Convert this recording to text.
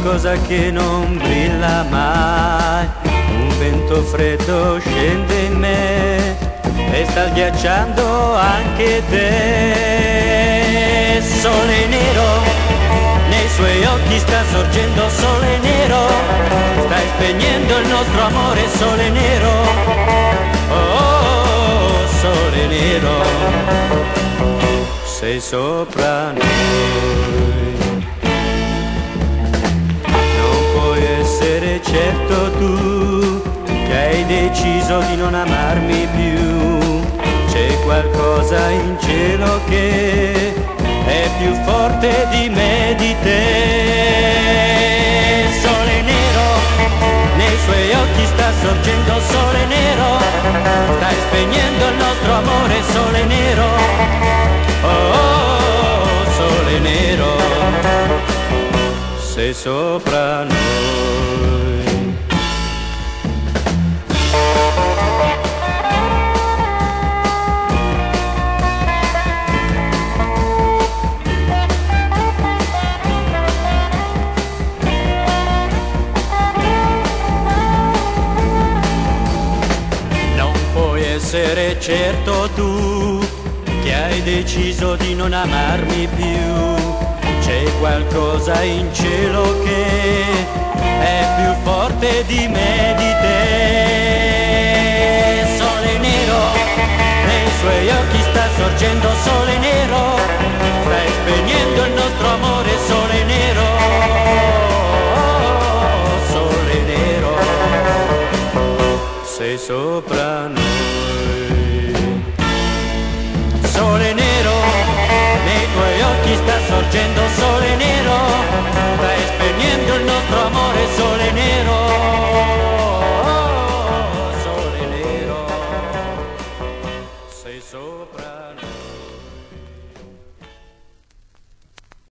qualcosa che non brilla mai. Un vento freddo scende in me e sta ghiacciando anche te. Sole nero, nei suoi occhi sta sorgendo sole nero, stai spegnendo il nostro amore, sole nero. Oh, sole nero, sei sopra noi. Certo tu che hai deciso di non amarmi più. C'è qualcosa in cielo che è più forte di me, di te. Sole nero, nei suoi occhi sta sorgendo sole nero, stai spegnendo il nostro amore, sole nero. Oh, oh, oh sole nero, sei sopra noi. Essere certo tu che hai deciso di non amarmi più. C'è qualcosa in cielo che è più forte di me, di te. Sole nero, nei suoi occhi sta sorgendo sole nero, stai spegnendo il nostro amore, sole nero. Sole nero, sei sopra noi sole nero, nei tuoi occhi sta sorgendo sole nero, sta spegnendo il nostro amore sole nero. Oh, oh, oh, sopra noi.